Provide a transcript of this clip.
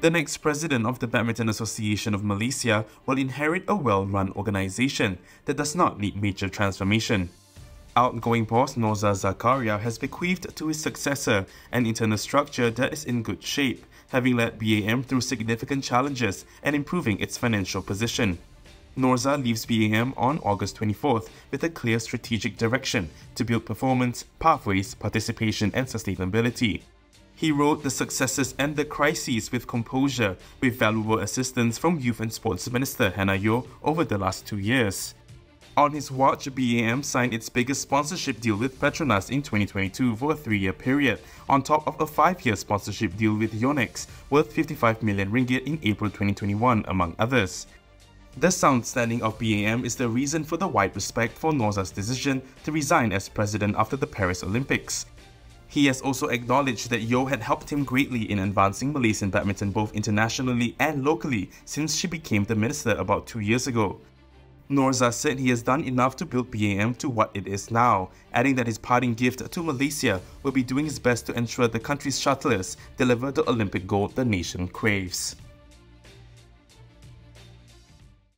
The next president of the Badminton Association of Malaysia will inherit a well-run organization that does not need major transformation. Outgoing boss Norza Zakaria has bequeathed to his successor an internal structure that is in good shape, having led BAM through significant challenges and improving its financial position. Norza leaves BAM on August 24th with a clear strategic direction to build performance, pathways, participation and sustainability. He rode the successes and the crises with composure, with valuable assistance from Youth and Sports Minister Hannah Yeoh over the last two years. On his watch, BAM signed its biggest sponsorship deal with Petronas in 2022 for a three-year period, on top of a five-year sponsorship deal with Yonex worth 55 million ringgit in April 2021, among others. The sound standing of BAM is the reason for the wide respect for Norza's decision to resign as president after the Paris Olympics. He has also acknowledged that Yeoh had helped him greatly in advancing Malaysian badminton both internationally and locally since she became the minister about two years ago. Norza said he has done enough to build BAM to what it is now, adding that his parting gift to Malaysia will be doing his best to ensure the country's shuttlers deliver the Olympic gold the nation craves.